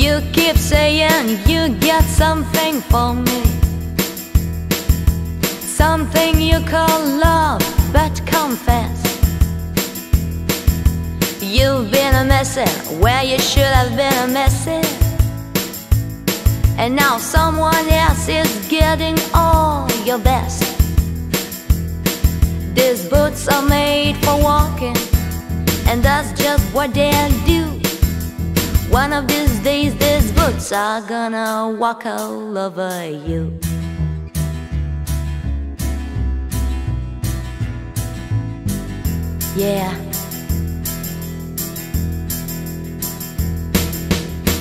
You keep saying you got something for me. Something you call love, but confess. You've been a messin' where you should have been a messin' And now someone else is getting all your best. These boots are made for walking And that's just what they'll do One of these days these boots are gonna walk all over you. Yeah.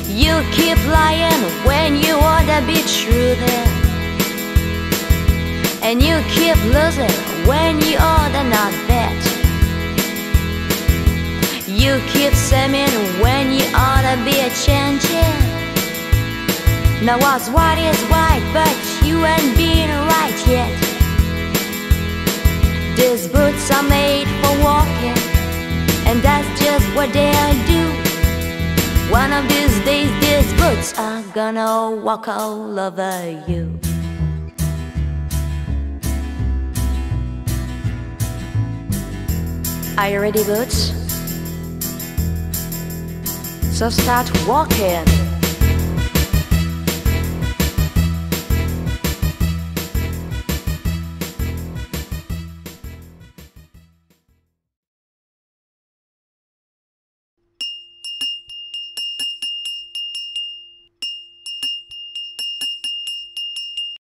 You keep lying when you to be true there. And you keep losing when you to not bet. You keep saying when you ought to be a changing Now what's white is white but you ain't been right yet. These boots are made for walking And that's just what they'll do. One of these days these boots are gonna walk all over you. Are you ready boots? So start walking